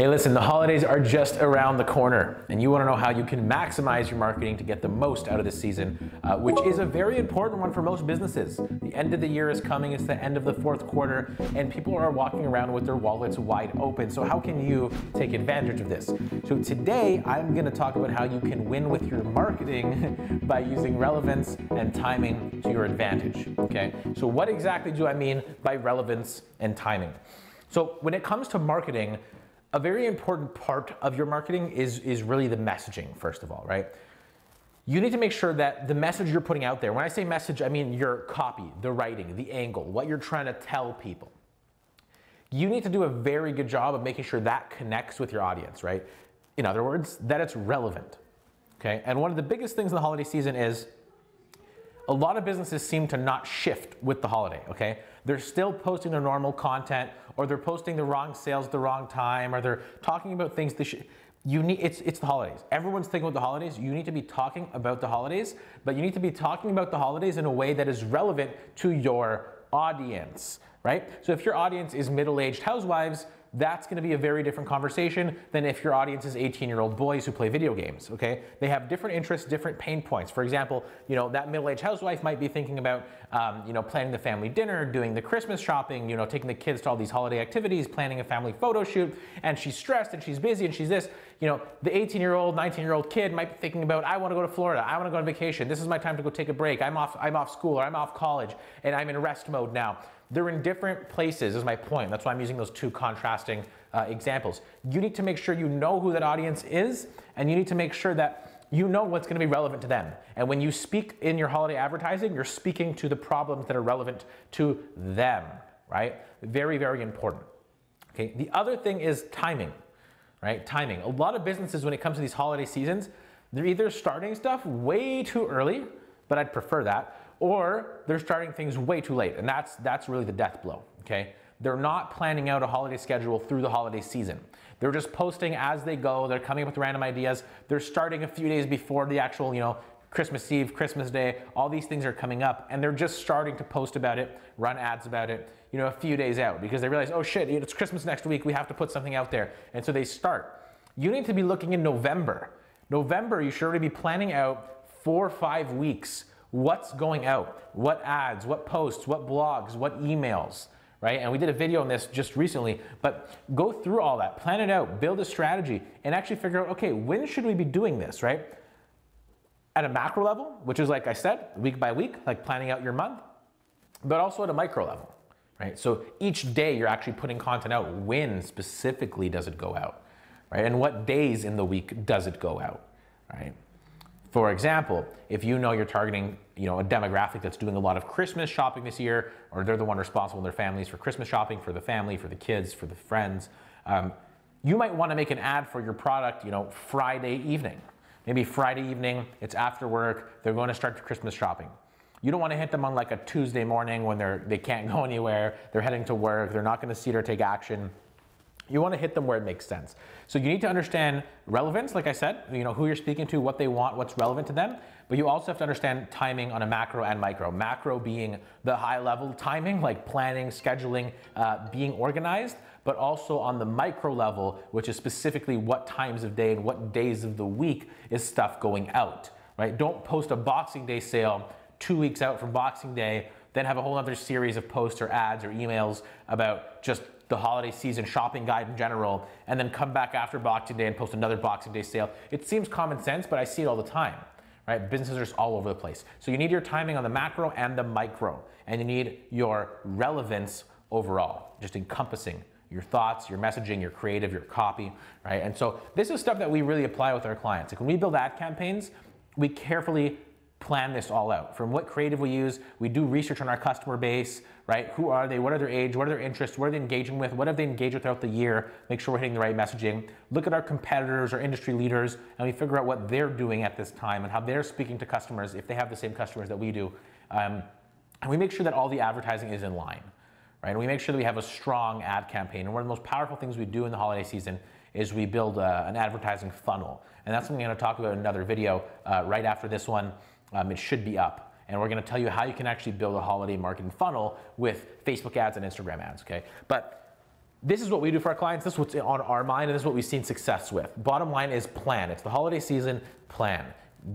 Hey, listen, the holidays are just around the corner, and you want to know how you can maximize your marketing to get the most out of this season, uh, which is a very important one for most businesses. The end of the year is coming, it's the end of the fourth quarter, and people are walking around with their wallets wide open. So, how can you take advantage of this? So, today I'm going to talk about how you can win with your marketing by using relevance and timing to your advantage. Okay, so what exactly do I mean by relevance and timing? So, when it comes to marketing, a very important part of your marketing is, is really the messaging, first of all, right? You need to make sure that the message you're putting out there, when I say message, I mean your copy, the writing, the angle, what you're trying to tell people. You need to do a very good job of making sure that connects with your audience, right? In other words, that it's relevant. Okay? And one of the biggest things in the holiday season is a lot of businesses seem to not shift with the holiday, okay? They're still posting their normal content or they're posting the wrong sales the wrong time or they're talking about things they should you need it's it's the holidays. Everyone's thinking about the holidays. You need to be talking about the holidays, but you need to be talking about the holidays in a way that is relevant to your audience, right? So if your audience is middle-aged housewives, that's going to be a very different conversation than if your audience is 18 year old boys who play video games okay? They have different interests different pain points. For example you know that middle-aged housewife might be thinking about um, you know planning the family dinner doing the christmas shopping you know taking the kids to all these holiday activities planning a family photo shoot and she's stressed and she's busy and she's this you know the 18 year old 19 year old kid might be thinking about i want to go to florida i want to go on vacation this is my time to go take a break i'm off i'm off school or i'm off college and i'm in rest mode now they're in different places, is my point. That's why I'm using those two contrasting uh, examples. You need to make sure you know who that audience is, and you need to make sure that you know what's going to be relevant to them. And when you speak in your holiday advertising, you're speaking to the problems that are relevant to them, right? Very, very important. Okay. The other thing is timing, right? Timing. A lot of businesses, when it comes to these holiday seasons, they're either starting stuff way too early, but I'd prefer that, or they're starting things way too late, and that's that's really the death blow. Okay, they're not planning out a holiday schedule through the holiday season. They're just posting as they go. They're coming up with random ideas. They're starting a few days before the actual, you know, Christmas Eve, Christmas Day. All these things are coming up, and they're just starting to post about it, run ads about it, you know, a few days out because they realize, oh shit, it's Christmas next week. We have to put something out there, and so they start. You need to be looking in November. November, you should already be planning out four or five weeks what's going out, what ads, what posts, what blogs, what emails, right? And we did a video on this just recently, but go through all that, plan it out, build a strategy, and actually figure out, okay, when should we be doing this, right? At a macro level, which is like I said, week by week, like planning out your month, but also at a micro level, right? So each day you're actually putting content out. When specifically does it go out, right? And what days in the week does it go out, right? For example, if you know you're targeting you know, a demographic that's doing a lot of Christmas shopping this year, or they're the one responsible in their families for Christmas shopping for the family, for the kids, for the friends, um, you might want to make an ad for your product, you know, Friday evening. Maybe Friday evening, it's after work, they're going to start Christmas shopping. You don't want to hit them on like a Tuesday morning when they're they can't go anywhere, they're heading to work, they're not going to see it or take action. You want to hit them where it makes sense. So you need to understand relevance, like I said, you know, who you're speaking to, what they want, what's relevant to them. But you also have to understand timing on a macro and micro. Macro being the high level timing, like planning, scheduling, uh, being organized, but also on the micro level, which is specifically what times of day and what days of the week is stuff going out, right? Don't post a Boxing Day sale two weeks out from Boxing Day, then have a whole other series of posts or ads or emails about just the holiday season shopping guide in general, and then come back after Boxing Day and post another Boxing Day sale. It seems common sense, but I see it all the time. Right? Businesses are just all over the place. So you need your timing on the macro and the micro, and you need your relevance overall, just encompassing your thoughts, your messaging, your creative, your copy, right? And so this is stuff that we really apply with our clients. Like when we build ad campaigns, we carefully plan this all out. From what creative we use, we do research on our customer base, right? Who are they? What are their age? What are their interests? What are they engaging with? What have they engaged with throughout the year? Make sure we're hitting the right messaging. Look at our competitors or industry leaders, and we figure out what they're doing at this time and how they're speaking to customers if they have the same customers that we do. Um, and we make sure that all the advertising is in line, right? And we make sure that we have a strong ad campaign. And one of the most powerful things we do in the holiday season is we build a, uh, an advertising funnel. And that's something I'm going to talk about in another video uh, right after this one. Um, it should be up. And we're going to tell you how you can actually build a holiday marketing funnel with Facebook ads and Instagram ads, okay? But this is what we do for our clients. This is what's on our mind, and this is what we've seen success with. Bottom line is plan. It's the holiday season, plan.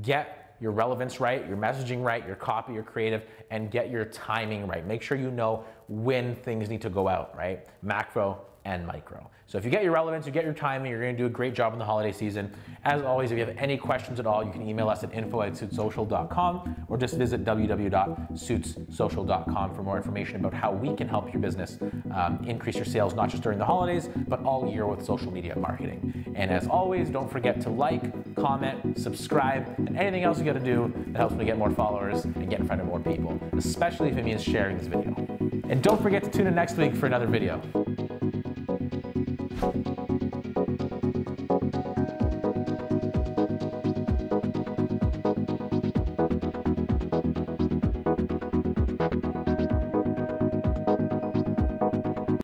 Get your relevance right, your messaging right, your copy, your creative, and get your timing right. Make sure you know when things need to go out, right? Macro, and micro. So if you get your relevance, you get your timing, you're gonna do a great job in the holiday season. As always, if you have any questions at all, you can email us at info at suitssocial.com or just visit www.suitssocial.com for more information about how we can help your business um, increase your sales, not just during the holidays, but all year with social media marketing. And as always, don't forget to like, comment, subscribe, and anything else you gotta do that helps me get more followers and get in front of more people, especially if it means sharing this video. And don't forget to tune in next week for another video.